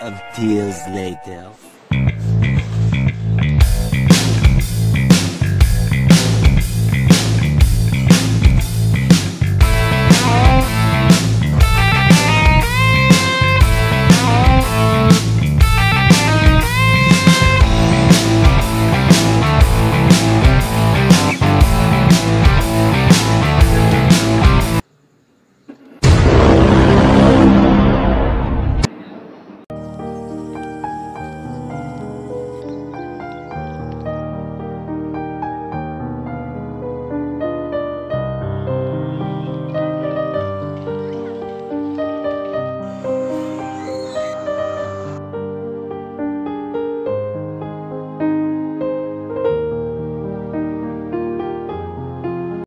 of tears later.